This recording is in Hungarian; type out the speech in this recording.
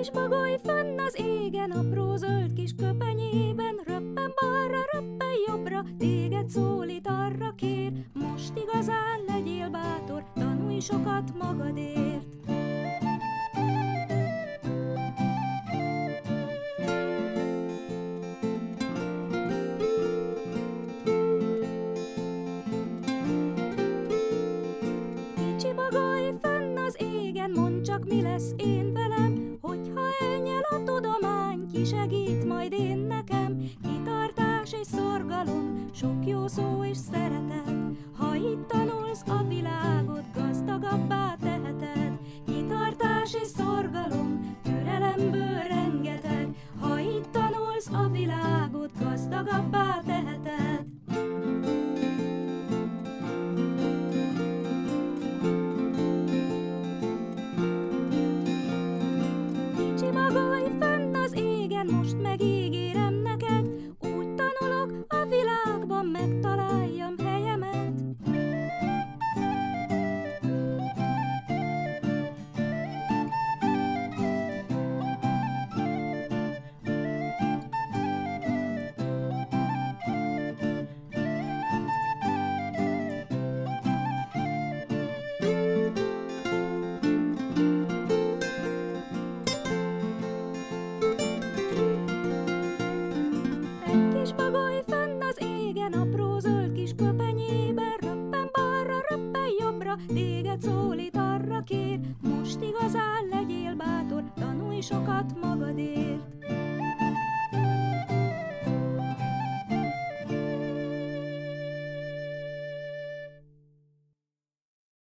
kis bagoly fönn az égen, apró zöld kis köpenyében, röppen balra, röppen jobbra, téged szólít arra kér, most igazán legyél bátor, tanulj sokat magadért. Kicsi bagoly fönn az égen, mondd csak mi lesz én ki segít majd én nekem, kitartás és szorgalom, sok jó szó és szeretet, téged szólít arra kér, most igazán legyél bátor, tanulj sokat magadért.